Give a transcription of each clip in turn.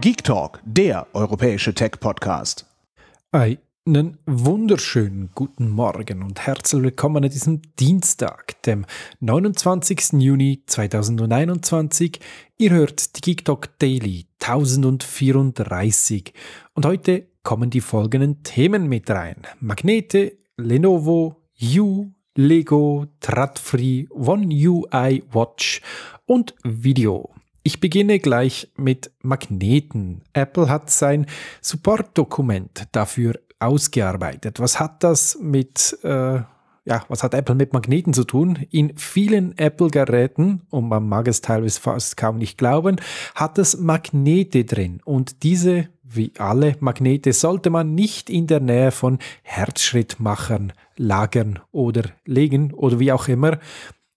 Geek Talk, der europäische Tech-Podcast. Einen wunderschönen guten Morgen und herzlich willkommen an diesem Dienstag, dem 29. Juni 2021. Ihr hört die Geek Talk Daily 1034 und heute kommen die folgenden Themen mit rein. Magnete, Lenovo, U, Lego, Tradfree, One UI Watch und Video. Ich beginne gleich mit Magneten. Apple hat sein Support-Dokument dafür ausgearbeitet. Was hat das mit, äh, ja, was hat Apple mit Magneten zu tun? In vielen Apple-Geräten, und man mag es teilweise fast kaum nicht glauben, hat es Magnete drin. Und diese, wie alle Magnete, sollte man nicht in der Nähe von Herzschrittmachern lagern oder legen oder wie auch immer.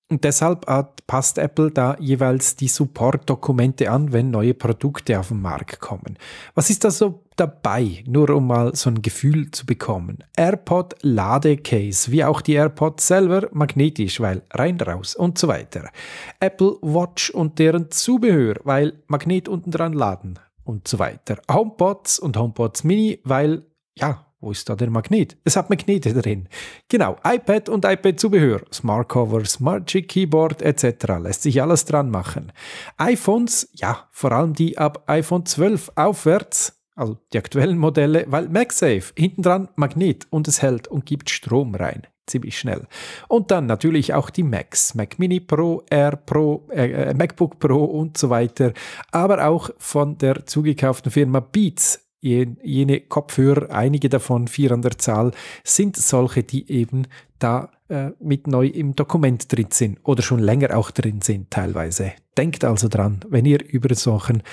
Und deshalb hat, passt Apple da jeweils die Support-Dokumente an, wenn neue Produkte auf den Markt kommen. Was ist da so dabei, nur um mal so ein Gefühl zu bekommen? AirPod Ladecase, wie auch die AirPods selber, magnetisch, weil rein, raus und so weiter. Apple Watch und deren Zubehör, weil Magnet unten dran laden und so weiter. HomePods und HomePods Mini, weil ja, wo ist da der Magnet? Es hat Magnete drin. Genau, iPad und iPad-Zubehör, Smart Cover, Smart Chick Keyboard etc. Lässt sich alles dran machen. iPhones, ja, vor allem die ab iPhone 12 aufwärts, also die aktuellen Modelle, weil MagSafe, hinten dran Magnet und es hält und gibt Strom rein. Ziemlich schnell. Und dann natürlich auch die Macs, Mac Mini Pro, Air Pro, äh, äh MacBook Pro und so weiter. Aber auch von der zugekauften Firma Beats jene Kopfhörer, einige davon, vier an der Zahl, sind solche, die eben da äh, mit neu im Dokument drin sind oder schon länger auch drin sind teilweise. Denkt also dran, wenn ihr über solchen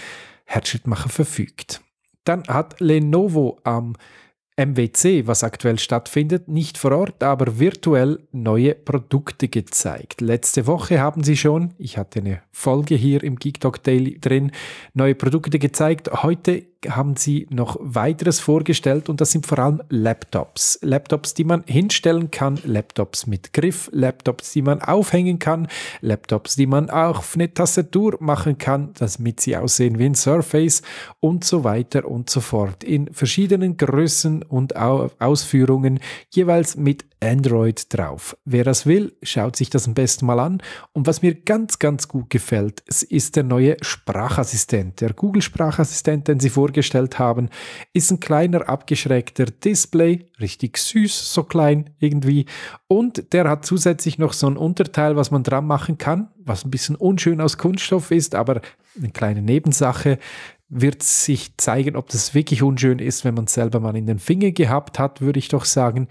Herzschrittmacher verfügt. Dann hat Lenovo am MWC, was aktuell stattfindet, nicht vor Ort, aber virtuell neue Produkte gezeigt. Letzte Woche haben sie schon, ich hatte eine Folge hier im Geek Talk Daily drin, neue Produkte gezeigt. Heute haben sie noch weiteres vorgestellt und das sind vor allem Laptops. Laptops, die man hinstellen kann, Laptops mit Griff, Laptops, die man aufhängen kann, Laptops, die man auch auf eine Tastatur machen kann, damit sie aussehen wie ein Surface und so weiter und so fort. In verschiedenen Größen und Ausführungen, jeweils mit Android drauf. Wer das will, schaut sich das am besten mal an. Und was mir ganz, ganz gut gefällt, ist der neue Sprachassistent. Der Google-Sprachassistent, den sie vorgestellt haben, ist ein kleiner, abgeschrägter Display, richtig süß, so klein irgendwie. Und der hat zusätzlich noch so ein Unterteil, was man dran machen kann, was ein bisschen unschön aus Kunststoff ist, aber eine kleine Nebensache wird sich zeigen, ob das wirklich unschön ist, wenn man es selber mal in den Finger gehabt hat, würde ich doch sagen.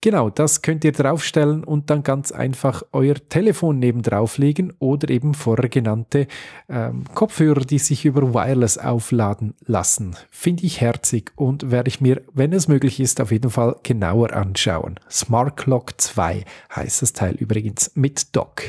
Genau, das könnt ihr draufstellen und dann ganz einfach euer Telefon neben drauflegen oder eben vorher genannte ähm, Kopfhörer, die sich über Wireless aufladen lassen. Finde ich herzig und werde ich mir, wenn es möglich ist, auf jeden Fall genauer anschauen. Smart Clock 2 heißt das Teil übrigens mit Dock.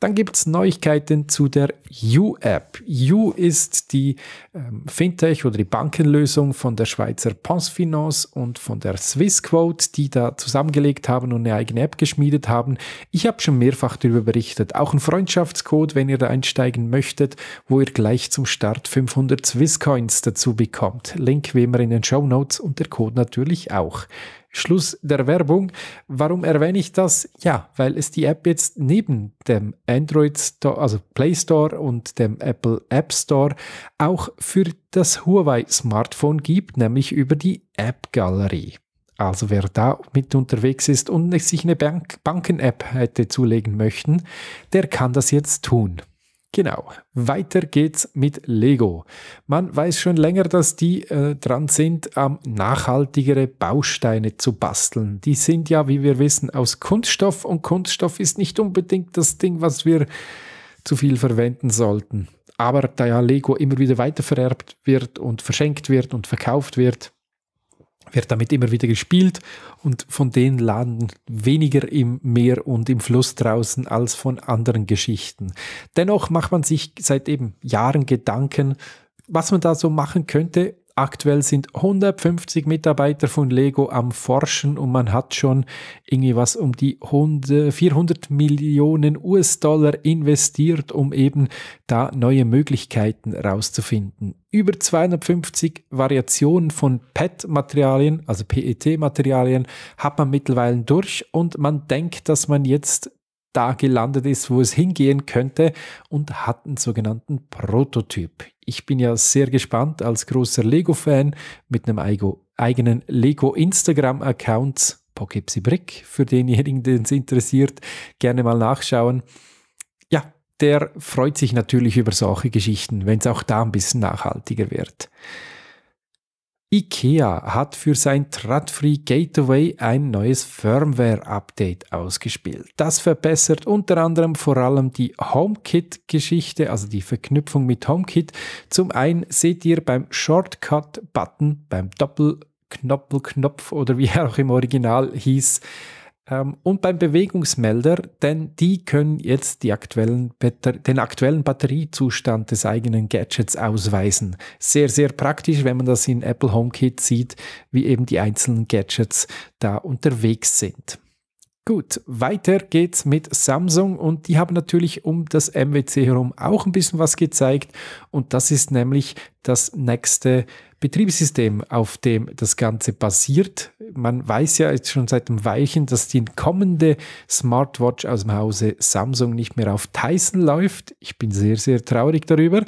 Dann gibt es Neuigkeiten zu der U-App. U ist die ähm, Fintech oder die Bankenlösung von der Schweizer Postfinance und von der Swissquote, die da zusammengelegt haben und eine eigene App geschmiedet haben. Ich habe schon mehrfach darüber berichtet. Auch ein Freundschaftscode, wenn ihr da einsteigen möchtet, wo ihr gleich zum Start 500 Swisscoins dazu bekommt. Link wie immer in den Show Notes und der Code natürlich auch. Schluss der Werbung. Warum erwähne ich das? Ja, weil es die App jetzt neben dem Android Store, also Play Store und dem Apple App Store auch für das Huawei Smartphone gibt, nämlich über die App Galerie. Also wer da mit unterwegs ist und sich eine Bank Banken-App hätte zulegen möchten, der kann das jetzt tun. Genau, weiter geht's mit Lego. Man weiß schon länger, dass die äh, dran sind, ähm, nachhaltigere Bausteine zu basteln. Die sind ja, wie wir wissen, aus Kunststoff und Kunststoff ist nicht unbedingt das Ding, was wir zu viel verwenden sollten. Aber da ja Lego immer wieder weitervererbt wird und verschenkt wird und verkauft wird, wird damit immer wieder gespielt und von denen landen weniger im Meer und im Fluss draußen als von anderen Geschichten. Dennoch macht man sich seit eben Jahren Gedanken, was man da so machen könnte, Aktuell sind 150 Mitarbeiter von Lego am Forschen und man hat schon irgendwie was um die 400 Millionen US-Dollar investiert, um eben da neue Möglichkeiten rauszufinden. Über 250 Variationen von PET-Materialien, also PET-Materialien, hat man mittlerweile durch und man denkt, dass man jetzt da gelandet ist, wo es hingehen könnte und hat einen sogenannten Prototyp. Ich bin ja sehr gespannt als großer Lego-Fan mit einem eigenen Lego Instagram-Account, Poughkeepsie Brick, für denjenigen, den es interessiert, gerne mal nachschauen. Ja, der freut sich natürlich über solche Geschichten, wenn es auch da ein bisschen nachhaltiger wird. IKEA hat für sein Tradfree Gateway ein neues Firmware-Update ausgespielt. Das verbessert unter anderem vor allem die HomeKit-Geschichte, also die Verknüpfung mit HomeKit. Zum einen seht ihr beim Shortcut-Button, beim Doppelknoppelknopf oder wie er auch im Original hieß, und beim Bewegungsmelder, denn die können jetzt aktuellen den aktuellen Batteriezustand des eigenen Gadgets ausweisen. Sehr, sehr praktisch, wenn man das in Apple HomeKit sieht, wie eben die einzelnen Gadgets da unterwegs sind. Gut, weiter geht's mit Samsung und die haben natürlich um das MWC herum auch ein bisschen was gezeigt und das ist nämlich das nächste Betriebssystem, auf dem das Ganze basiert. Man weiß ja jetzt schon seit einem Weilchen, dass die kommende Smartwatch aus dem Hause Samsung nicht mehr auf Tyson läuft. Ich bin sehr, sehr traurig darüber.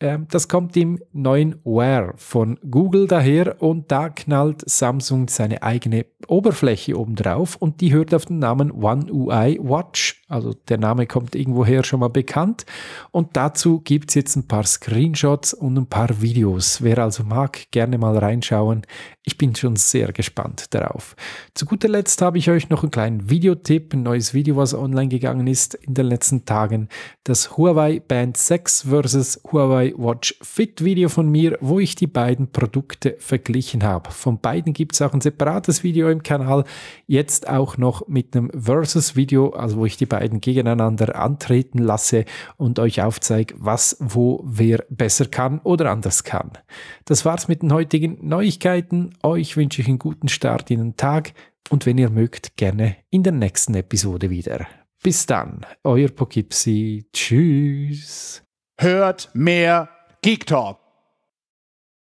Ähm, das kommt im neuen Wear von Google daher und da knallt Samsung seine eigene Oberfläche oben drauf und die hört auf den Namen One UI Watch. Also der Name kommt irgendwoher schon mal bekannt. Und dazu gibt es jetzt ein paar Screenshots und ein paar Videos. Wer also mag, gerne mal reinschauen. Ich bin schon sehr gespannt darauf. Zu guter Letzt habe ich euch noch einen kleinen Videotipp, ein neues Video, was online gegangen ist in den letzten Tagen. Das Huawei Band 6 versus Huawei Watch Fit Video von mir, wo ich die beiden Produkte verglichen habe. Von beiden gibt es auch ein separates Video im Kanal. Jetzt auch noch mit einem Versus Video, also wo ich die beiden gegeneinander antreten lasse und euch aufzeige, was wo wer besser kann oder anders kann. Das war's mit den heutigen Neuigkeiten. Euch wünsche ich einen guten Start in den Tag und wenn ihr mögt, gerne in der nächsten Episode wieder. Bis dann, euer Pokipsi. Tschüss. Hört mehr Geek Talk.